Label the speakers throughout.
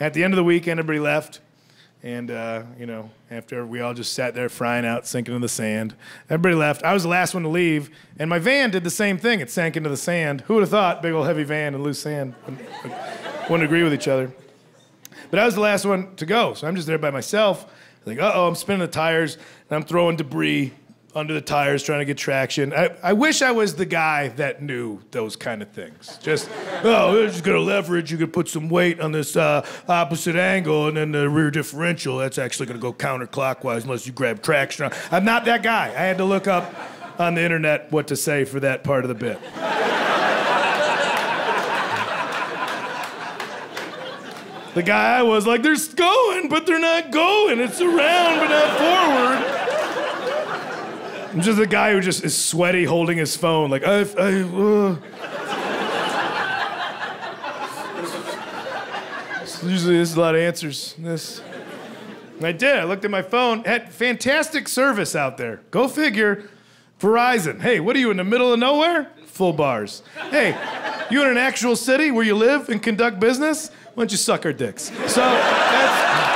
Speaker 1: At the end of the weekend, everybody left. And, uh, you know, after we all just sat there frying out, sinking in the sand, everybody left. I was the last one to leave. And my van did the same thing. It sank into the sand. Who would have thought? Big old heavy van and loose sand wouldn't, agree with each other. But I was the last one to go. So I'm just there by myself. Like, uh oh, I'm spinning the tires and I'm throwing debris under the tires trying to get traction. I, I wish I was the guy that knew those kind of things. Just, oh, we're just gonna leverage. You could put some weight on this uh, opposite angle, and then the rear differential, that's actually gonna go counterclockwise unless you grab traction. I'm not that guy. I had to look up on the internet what to say for that part of the bit. The guy I was like, they're going, but they're not going. It's around, but not forward. I'm just a guy who just is sweaty holding his phone, like, I, I, uh. Usually there's a lot of answers. This. And I did. I looked at my phone. Had fantastic service out there. Go figure. Verizon. Hey, what are you in the middle of nowhere? Full bars. Hey, you in an actual city where you live and conduct business? Why don't you suck our dicks? So that's.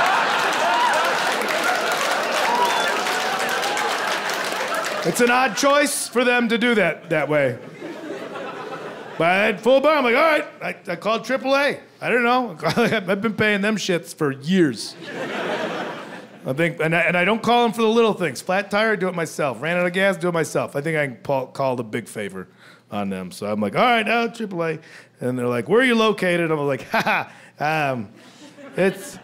Speaker 1: It's an odd choice for them to do that that way. But I had full bar. I'm like, all right. I, I called AAA. I don't know. I've been paying them shits for years. I think, and I, and I don't call them for the little things. Flat tire, do it myself. Ran out of gas, do it myself. I think I can call, call the big favor on them. So I'm like, all right, now AAA. And they're like, where are you located? I'm like, ha ha, um, it's,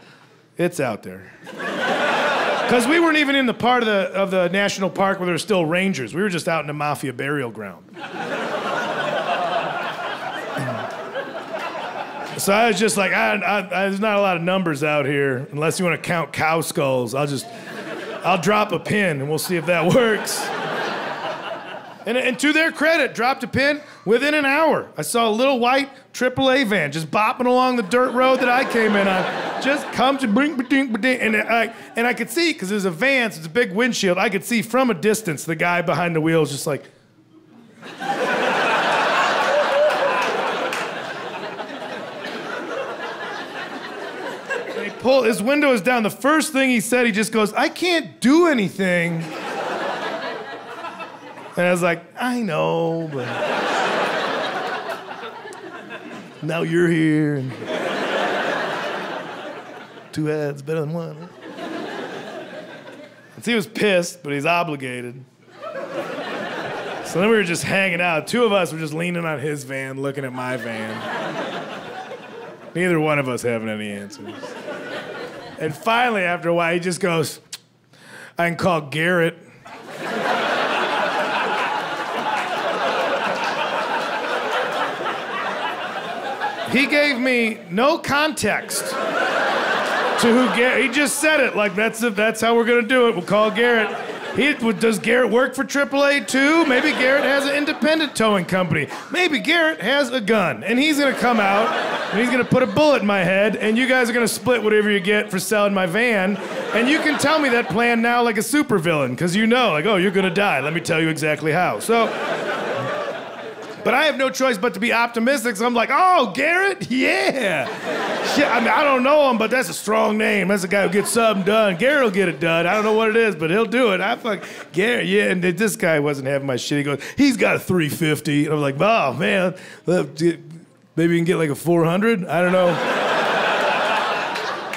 Speaker 1: it's out there. Because we weren't even in the part of the, of the national park where there were still rangers. We were just out in the mafia burial ground. so I was just like, I, I, I, there's not a lot of numbers out here, unless you want to count cow skulls. I'll just, I'll drop a pin and we'll see if that works. And, and, to their credit, dropped a pin within an hour. I saw a little white AAA van just bopping along the dirt road that I came in on. Just come to bring, and I and I could see because there's a van, so it's a big windshield. I could see from a distance the guy behind the wheels just like. he pulled his window is down. The first thing he said, he just goes, "I can't do anything." And I was like, I know, but now you're here. And two heads better than one. And he was pissed, but he's obligated. So then we were just hanging out. Two of us were just leaning on his van, looking at my van. Neither one of us having any answers. And finally, after a while, he just goes, I can call Garrett. He gave me no context to who Garrett. He just said it like that's that's how we're gonna do it. We'll call Garrett. He, does Garrett work for AAA too? Maybe Garrett has an independent towing company. Maybe Garrett has a gun and he's gonna come out and he's gonna put a bullet in my head and you guys are gonna split whatever you get for selling my van. And you can tell me that plan now like a supervillain because you know, like, oh, you're gonna die. Let me tell you exactly how. So. But I have no choice but to be optimistic. So I'm like, oh, Garrett? Yeah. I mean, I don't know him, but that's a strong name. That's a guy who gets something done. Garrett will get it done. I don't know what it is, but he'll do it. I fuck Garrett, yeah. And this guy wasn't having my shit. He goes, he's got a 350. And I'm like, oh, man. Maybe you can get like a 400? I don't know.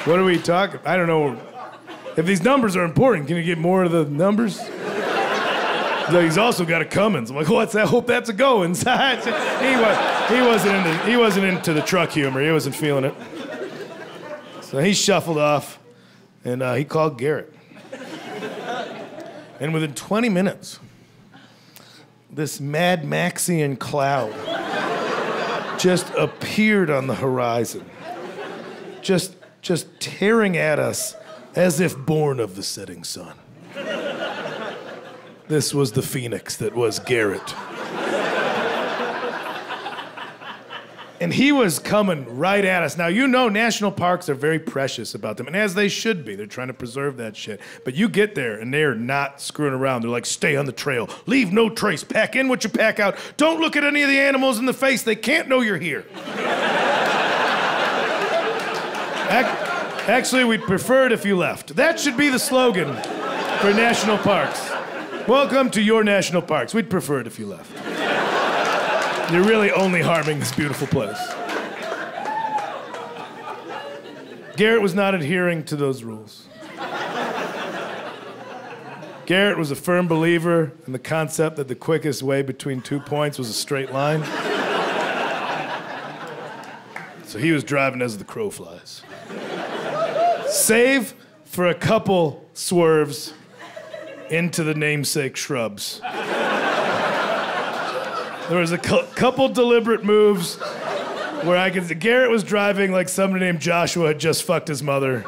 Speaker 1: what are we talking? I don't know. If these numbers are important, can you get more of the numbers? He's also got a Cummins. I'm like, what's that? Hope that's a go inside. he, was, he, wasn't into, he wasn't into the truck humor. He wasn't feeling it. So he shuffled off, and uh, he called Garrett. And within 20 minutes, this Mad Maxian cloud just appeared on the horizon, just, just tearing at us as if born of the setting sun. This was the phoenix that was Garrett. and he was coming right at us. Now, you know, national parks are very precious about them, and as they should be. They're trying to preserve that shit. But you get there, and they're not screwing around. They're like, stay on the trail, leave no trace, pack in what you pack out. Don't look at any of the animals in the face, they can't know you're here. Actually, we'd prefer it if you left. That should be the slogan for national parks. Welcome to your national parks. We'd prefer it if you left. You're really only harming this beautiful place. Garrett was not adhering to those rules. Garrett was a firm believer in the concept that the quickest way between two points was a straight line. So he was driving as the crow flies. Save for a couple swerves into the namesake shrubs. There was a cu- couple deliberate moves where I could. Garrett was driving like somebody named Joshua had just fucked his mother.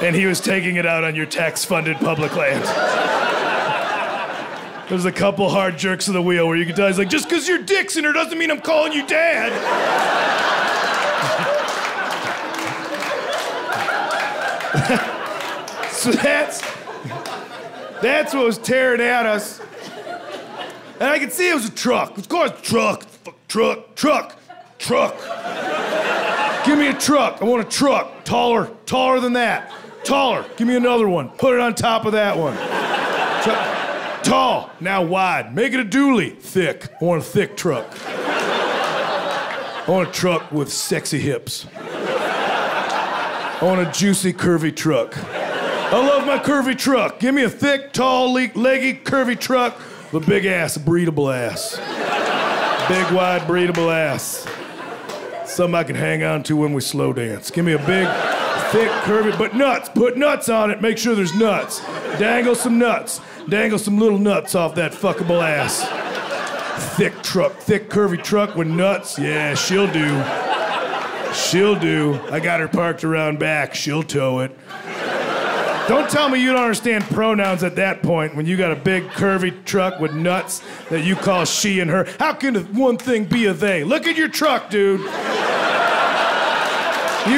Speaker 1: and he was taking it out on your tax-funded public land. There was a couple hard jerks of the wheel where you could tell he's like, just because your dick's in her doesn't mean I'm calling you dad. So that's that's what was tearing at us. And I could see it was a truck. Of course, truck, truck, truck, truck. Give me a truck. I want a truck. Taller, taller than that. Taller. Give me another one. Put it on top of that one. Tru- Tall. Now wide. Make it a dually. Thick. I want a thick truck. I want a truck with sexy hips. I want a juicy, curvy truck. I love my curvy truck. Give me a thick, tall, le- leggy, curvy truck with a big ass, a breedable ass. Big, wide, breedable ass. Something I can hang on to when we slow dance. Give me a big, thick, curvy, but nuts. Put nuts on it. Make sure there's nuts. Dangle some nuts. Dangle some little nuts off that fuckable ass. Thick truck, thick, curvy truck with nuts. Yeah, she'll do. She'll do. I got her parked around back. She'll tow it. Don't tell me you don't understand pronouns at that point when you got a big curvy truck with nuts that you call she and her. How can one thing be a they? Look at your truck, dude. You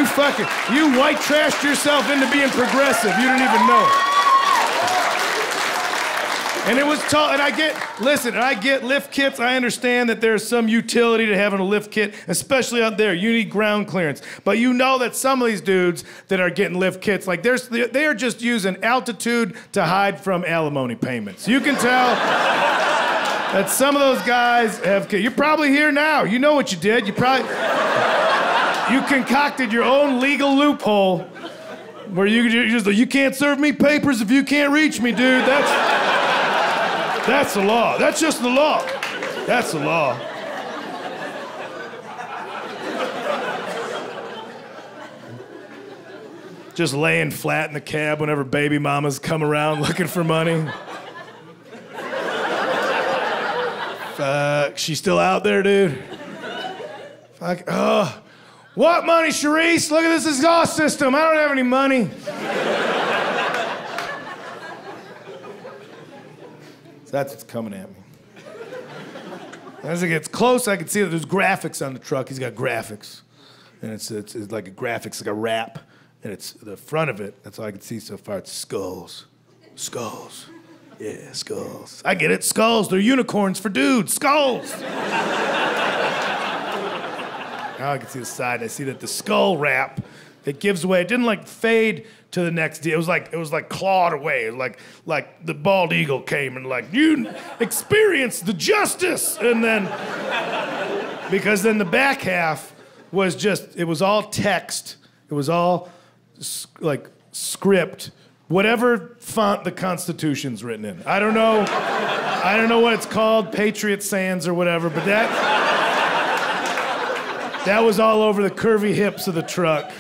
Speaker 1: fucking, you white trashed yourself into being progressive. You didn't even know it. And it was tall, and I get, listen, I get lift kits. I understand that there's some utility to having a lift kit, especially out there. You need ground clearance. But you know that some of these dudes that are getting lift kits, like there's, they are just using altitude to hide from alimony payments. You can tell that some of those guys have, you're probably here now. You know what you did. You probably, you concocted your own legal loophole where you, you just, you can't serve me papers if you can't reach me, dude. That's, that's the law. That's just the law. That's the law. Just laying flat in the cab whenever baby mamas come around looking for money. Fuck, she's still out there, dude. Fuck, oh. What money, Charisse? Look at this exhaust system. I don't have any money. So that's what's coming at me. As it gets close, I can see that there's graphics on the truck. He's got graphics. And it's, it's, it's like a graphics, like a wrap. And it's the front of it, that's all I can see so far. It's skulls. Skulls. Yeah, skulls. I get it. Skulls. They're unicorns for dudes. Skulls. now I can see the side. I see that the skull wrap it gives away. It didn't like fade to the next day. It was like it was like clawed away. Like like the bald eagle came and like you experienced the justice, and then because then the back half was just it was all text. It was all like script, whatever font the Constitution's written in. I don't know. I don't know what it's called, Patriot Sans or whatever, but that. That was all over the curvy hips of the truck.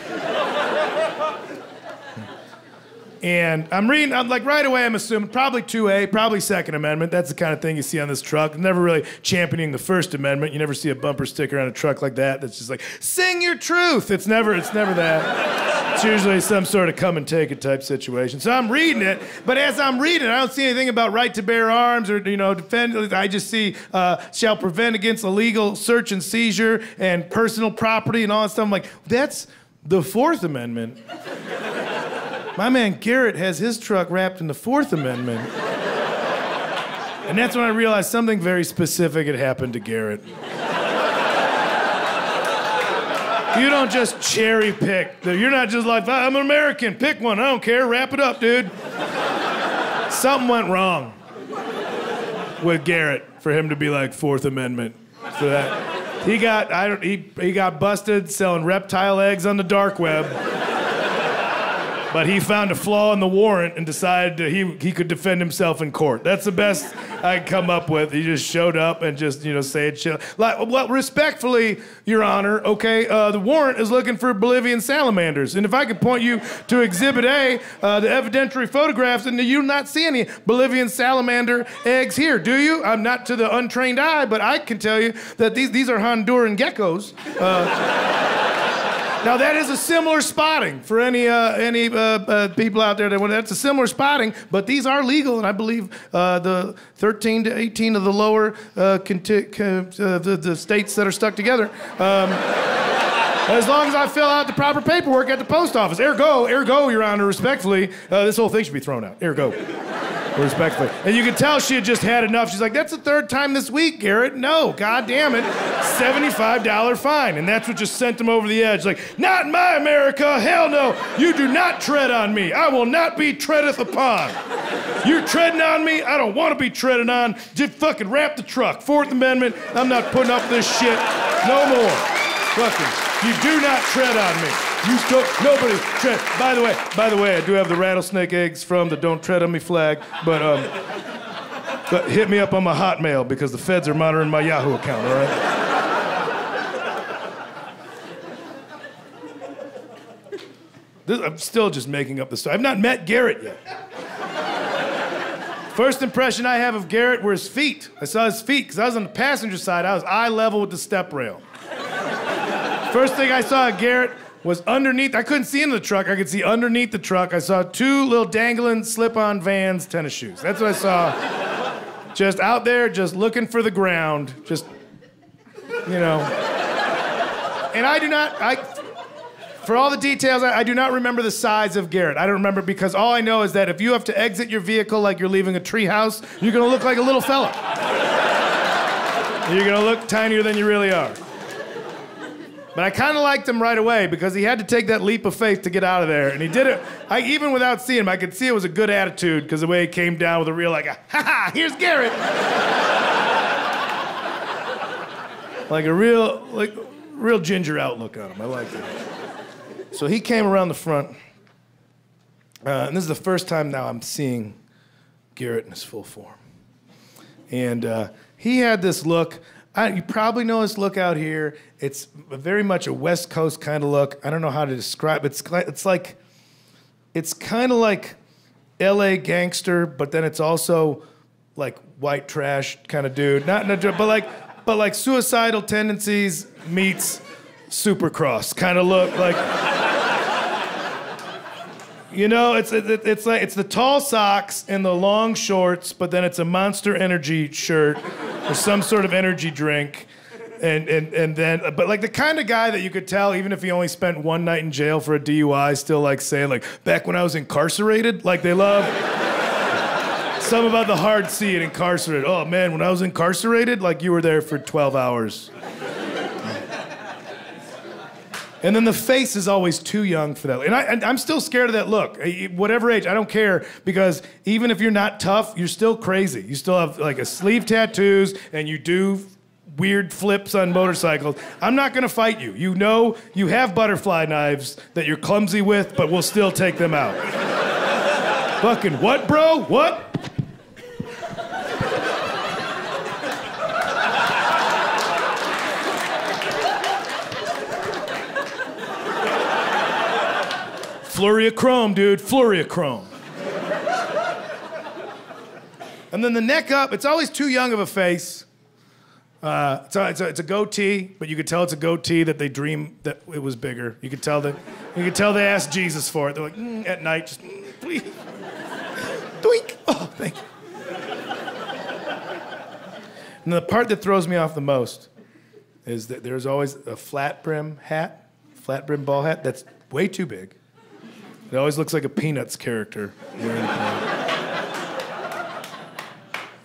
Speaker 1: And I'm reading, I'm like right away, I'm assuming probably 2A, probably Second Amendment. That's the kind of thing you see on this truck. Never really championing the First Amendment. You never see a bumper sticker on a truck like that that's just like, sing your truth. It's never, it's never that. It's usually some sort of come and take it type situation. So I'm reading it, but as I'm reading it, I don't see anything about right to bear arms or, you know, defend. I just see uh, shall prevent against illegal search and seizure and personal property and all that stuff. I'm like, that's the Fourth Amendment. My man Garrett has his truck wrapped in the Fourth Amendment. And that's when I realized something very specific had happened to Garrett. You don't just cherry pick. You're not just like, I'm an American, pick one. I don't care. Wrap it up, dude. Something went wrong with Garrett for him to be like Fourth Amendment. For that, he got I don't he he got busted selling reptile eggs on the dark web. But he found a flaw in the warrant and decided he he could defend himself in court. That's the best I could come up with. He just showed up and just you know said shit. Like, well, respectfully, Your Honor, okay, uh, the warrant is looking for Bolivian salamanders, and if I could point you to Exhibit A, uh, the evidentiary photographs, and you not see any Bolivian salamander eggs here, do you? I'm not to the untrained eye, but I can tell you that these these are Honduran geckos. Uh, now that is a similar spotting for any uh, any uh, uh, people out there that want. That's a similar spotting, but these are legal, and I believe uh, the 13 to 18 of the lower uh, uh, the, the, states that are stuck together. Um, as long as I fill out the proper paperwork at the post office. Ergo, ergo, Your Honor, respectfully, this whole thing should be thrown out. Ergo respectfully. And you could tell she had just had enough. She's like, that's the third time this week, Garrett. No, god damn it. $75 fine. And that's what just sent him over the edge. Like, not in my America. Hell no. You do not tread on me. I will not be treadeth upon. You're treading on me. I don't want to be treaded on. Just fucking wrap the truck. Fourth Amendment. I'm not putting up this shit no more. Fucking, you do not tread on me. You still nobody. By the way, by the way, I do have the rattlesnake eggs from the "Don't Tread on Me" flag, but um, but hit me up on my Hotmail because the feds are monitoring my Yahoo account. All right. This, I'm still just making up the story. I've not met Garrett yet. First impression I have of Garrett were his feet. I saw his feet because I was on the passenger side. I was eye level with the step rail. First thing I saw of Garrett was underneath. I couldn't see in the truck. I could see underneath the truck. I saw two little dangling slip-on Vans tennis shoes. That's what I saw. just out there, just looking for the ground. Just, you know. And I do not. I. For all the details, I, I do not remember the size of Garrett. I don't remember because all I know is that if you have to exit your vehicle like you're leaving a treehouse, you're gonna look like a little fella. you're gonna look tinier than you really are. But I kind of liked him right away because he had to take that leap of faith to get out of there. And he did it, I, even without seeing him, I could see it was a good attitude because the way he came down with a real, like, ha ha, here's Garrett. like a real, like, real ginger outlook on him. I liked it. So he came around the front. Uh, and this is the first time now I'm seeing Garrett in his full form. And uh, he had this look. I, you probably know this look out here. It's very much a West Coast kind of look. I don't know how to describe it. It's, it's like, it's kind of like LA gangster, but then it's also like white trash kind of dude. Not, in not but like, but like suicidal tendencies meets supercross kind of look. Like, you know, it's it, it's like it's the tall socks and the long shorts, but then it's a Monster Energy shirt or some sort of energy drink. And, and, and then, but like the kind of guy that you could tell, even if he only spent one night in jail for a DUI, still like saying, like, back when I was incarcerated, like they love. Some about the hard C and incarcerated. Oh man, when I was incarcerated, like you were there for 12 hours. And then the face is always too young for that. And, I, am still scared of that look. Whatever age, I don't care because even if you're not tough, you're still crazy. You still have like a sleeve tattoos and you do weird flips on motorcycles. I'm not gonna fight you. You know you have butterfly knives that you're clumsy with, but we'll still take them out. Fucking what, bro? What? Flurry of chrome, dude. Flurry of chrome. and then the neck up, it's always too young of a face. Uh, it's, a, it's, a, it's, a, goatee, but you could tell it's a goatee that they dream that it was bigger. You could tell that you could tell they asked Jesus for it. They're like, mm, at night, just mm, please. Doink. Oh, thank you. And the part that throws me off the most is that there's always a flat brim hat, flat brim ball hat that's way too big. It always looks like a Peanuts character.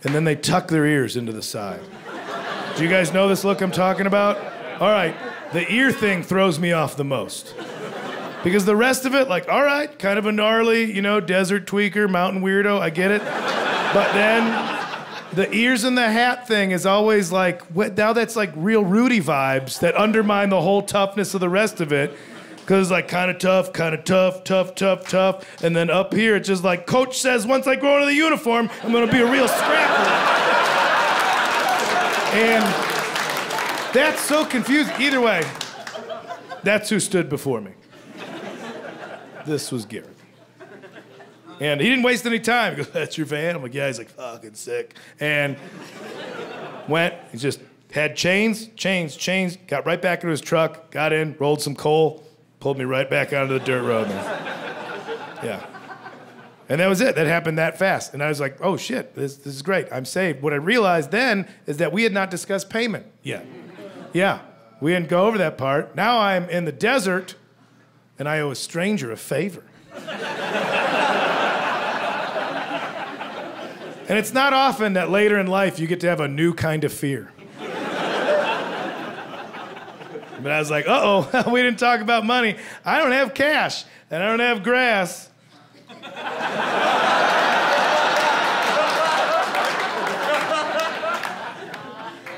Speaker 1: and then they tuck their ears into the side. Do you guys know this look I'm talking about? All right, the ear thing throws me off the most. Because the rest of it, like, all right, kind of a gnarly, you know, desert tweaker, mountain weirdo, I get it. But then the ears and the hat thing is always like, what, now that's like real Rudy vibes that undermine the whole toughness of the rest of it. Because it's like kind of tough, kind of tough, tough, tough, tough. And then up here, it's just like, coach says, once I grow into the uniform, I'm gonna be a real scrapper. and that's so confusing. Either way, that's who stood before me. This was Garrett. And he didn't waste any time. He goes, That's your van? I'm like, Yeah. He's like, Fucking sick. And went, he just had chains, chains, chains, got right back into his truck, got in, rolled some coal, pulled me right back onto the dirt road. yeah. And that was it. That happened that fast. And I was like, oh shit, this, this is great. I'm saved. What I realized then is that we had not discussed payment yet. Yeah. We didn't go over that part. Now I'm in the desert and I owe a stranger a favor. And it's not often that later in life you get to have a new kind of fear. But I was like, uh oh, we didn't talk about money. I don't have cash, and I don't have grass.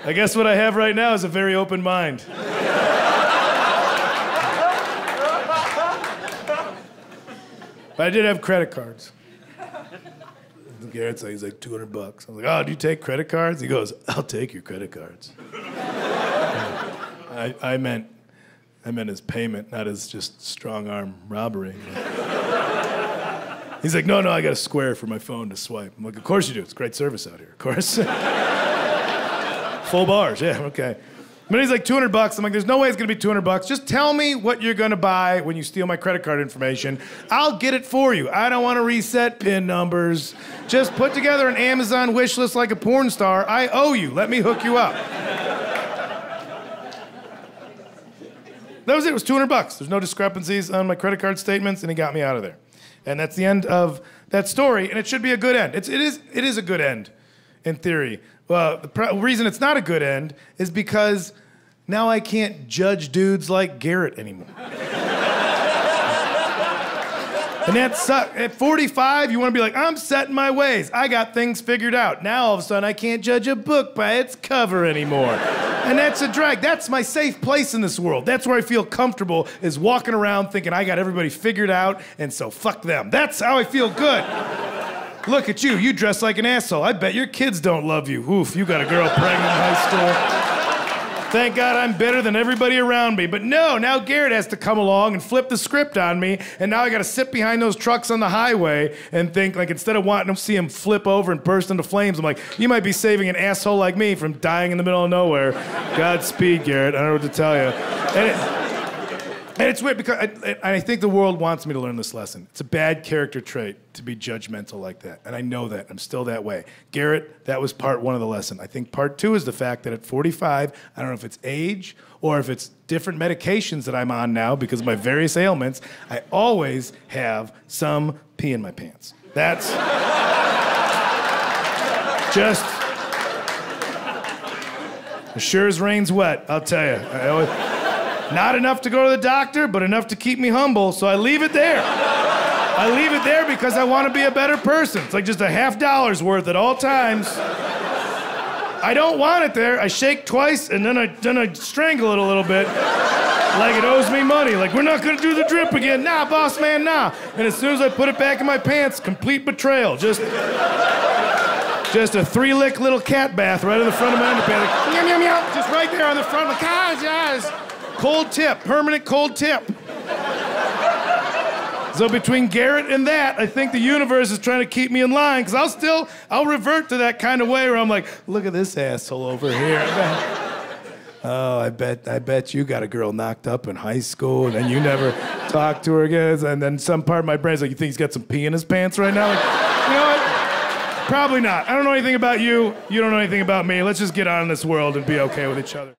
Speaker 1: I guess what I have right now is a very open mind. but I did have credit cards. Garrett's like, he's like 200 bucks. I'm like, oh, do you take credit cards? He goes, I'll take your credit cards. I, I meant, I meant as payment, not as just strong arm robbery. He's like, no, no, I got a square for my phone to swipe. I'm like, of course you do. It's great service out here, of course. Full bars, yeah, okay. But he's like 200 bucks. I'm like, there's no way it's gonna be 200 bucks. Just tell me what you're gonna buy when you steal my credit card information. I'll get it for you. I don't wanna reset PIN numbers. Just put together an Amazon wish list like a porn star. I owe you. Let me hook you up. That was it. It was 200 bucks. There's no discrepancies on my credit card statements, and he got me out of there. And that's the end of that story, and it should be a good end. It's, it, is, it is a good end, in theory. Well, the reason it's not a good end is because now I can't judge dudes like Garrett anymore. and that sucks. At 45, you want to be like, I'm set in my ways. I got things figured out. Now all of a sudden, I can't judge a book by its cover anymore. And that's a drag. That's my safe place in this world. That's where I feel comfortable, is walking around thinking I got everybody figured out, and so fuck them. That's how I feel good. Look at you. You dress like an asshole. I bet your kids don't love you. Oof, you got a girl pregnant in high school. Thank God I'm better than everybody around me. But no, now Garrett has to come along and flip the script on me, and now I got to sit behind those trucks on the highway and think, like, instead of wanting to see him flip over and burst into flames, I'm like, you might be saving an asshole like me from dying in the middle of nowhere. Godspeed, Garrett. I don't know what to tell you. And it's weird because I, I, think the world wants me to learn this lesson. It's a bad character trait to be judgmental like that. And I know that. I'm still that way. Garrett, that was part one of the lesson. I think part two is the fact that at 45, I don't know if it's age or if it's different medications that I'm on now because of my various ailments, I always have some pee in my pants. That's just as sure as rain's wet, I'll tell you. Not enough to go to the doctor, but enough to keep me humble, so I leave it there. I leave it there because I want to be a better person. It's like just a half dollar's worth at all times. I don't want it there. I shake twice and then I then I strangle it a little bit. Like it owes me money. Like we're not gonna do the drip again. Nah, boss man, nah. And as soon as I put it back in my pants, complete betrayal. Just just a three lick little cat bath right in the front of my underpants. Like, meow, meow, meow. Just right there on the front. Like, ah, yes. Cold tip, permanent cold tip. So between Garrett and that, I think the universe is trying to keep me in line because I'll still I'll revert to that kind of way where I'm like, look at this asshole over here. oh, I bet I bet you got a girl knocked up in high school and then you never talked to her again. And then some part of my brain's like, you think he's got some pee in his pants right now? Like, you know what? Probably not. I don't know anything about you. You don't know anything about me. Let's just get on in this world and be okay with each other.